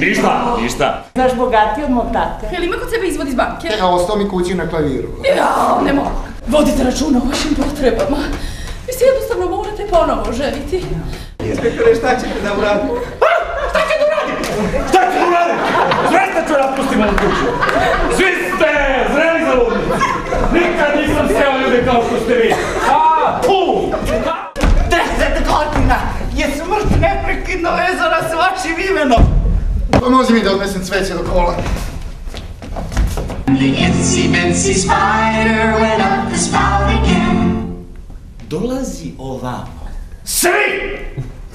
Ništa, ništa. Znaš bogatiji od mog tate. Jel ima kod sebe izvod iz banke? A ostao mi kući na klaviru. Ja, ne mogu. Vodite računa o vašim potrebama. Vi se jednostavno morate ponovo ženiti. Inspektore, šta ćete da uradimo? Šta će tu radi? Sve ste ću napustimo u kuću. Svi ste zreli za ludnicu. Nikad nisam seo ljude kao što ste vi. A, pu! Deset godina je smrt neprekidno vezana s vašim imenom. Pomozi mi da odnesem cveće do kola. The itsy bitsy spider went up the spout again. Dolazi ovamo. Svi!